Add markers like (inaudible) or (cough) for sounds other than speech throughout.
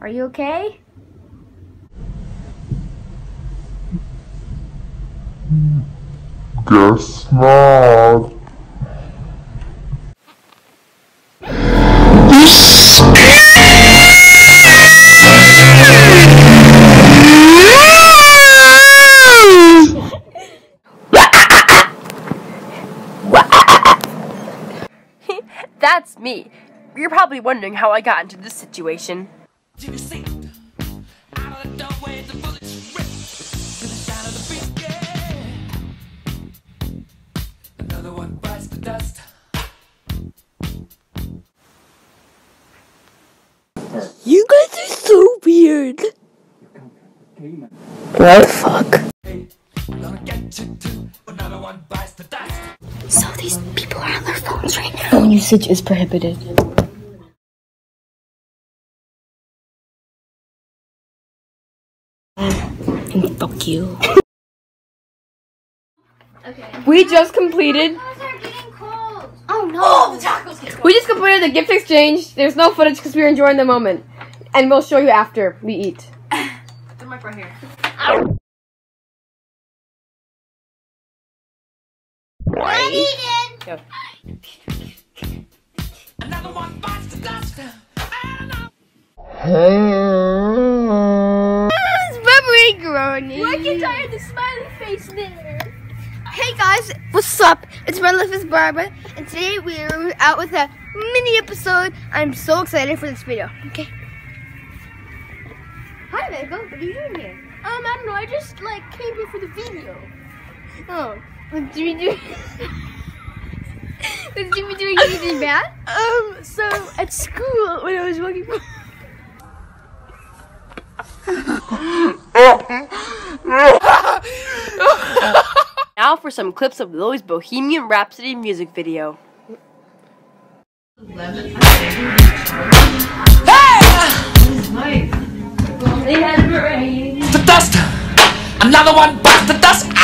Are you okay? Guess not. (laughs) That's me. You're probably wondering how I got into this situation. Another one bites the dust. You guys are so weird. What the fuck? Gonna get you too. Another one bites the dust. So these people are on their phones right now. Phone usage is prohibited. And fuck you. We just completed. Oh no! We just completed the gift exchange. There's no footage because we are enjoying the moment, and we'll show you after we eat. Another one bites the dust. Burberry Grony. Why you tired the smiley face there? Hey guys, what's up? It's my life is Barbara, and today we're out with a mini episode. I'm so excited for this video. Okay. Hi, Michael. What are you doing here? Um, I don't know. I just like came here for the video. Oh, was Jimmy doing? was (laughs) Jimmy doing anything (laughs) bad? Um, so at school when I was walking. (laughs) (laughs) Now for some clips of Lily's Bohemian Rhapsody music video. Hey! The dust. Another one bites the dust.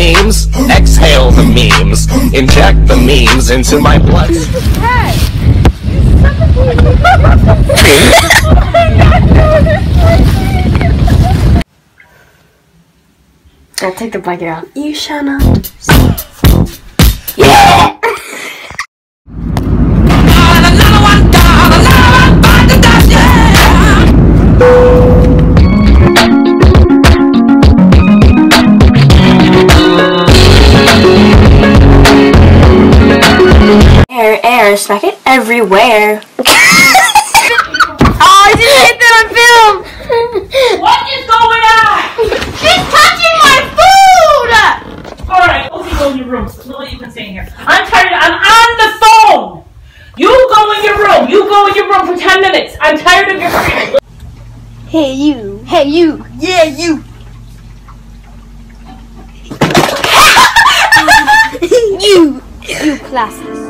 Memes, exhale the memes, inject the memes into my blood. I'll take the blanket out. You shall not. Air, air, smack it everywhere. (laughs) oh, I didn't hit that on film. What is going on? She's touching my food. All right, okay, go in your room. Lily, you've been staying here. I'm tired. I'm on the phone. You go in your room. You go in your room for ten minutes. I'm tired of your screaming. Hey you. Hey you. Yeah you. (laughs) you. You classes.